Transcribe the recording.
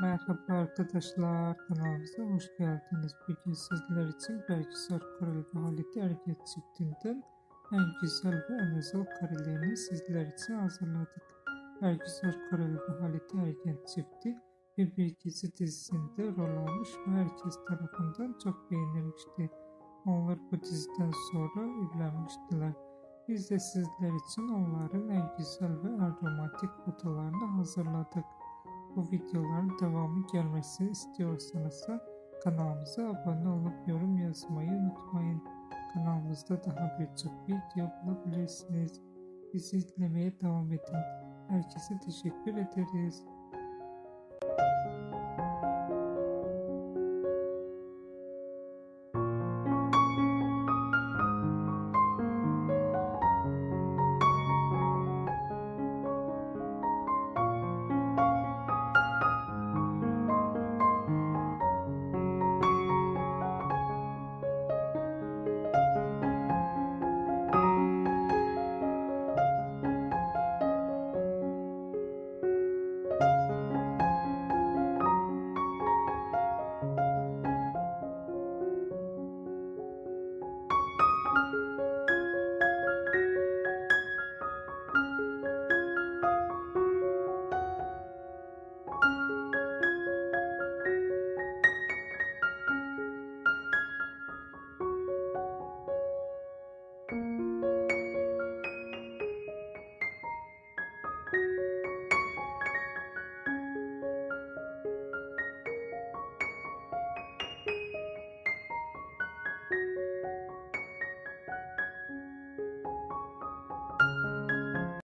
Merhaba arkadaşlar kanalımıza hoş geldiniz. Bugün sizler için Belgisar Kareli Halit Erget çiftinden en güzel ve en özel karelerini sizler için hazırladık. Belgisar Kareli Halit Erget çifti bir dizi dizisinde rol almış ve herkes tarafından çok beğenilmişti. Onlar bu diziden sonra evlenmiştiler. Biz de sizler için onların en güzel ve en fotolarını hazırladık. Bu videoların devamı gelmesini istiyorsanız kanalımıza abone olup yorum yazmayı unutmayın. Kanalımızda daha birçok video bulabilirsiniz. Bizi izlemeye devam edin. Herkese teşekkür ederiz.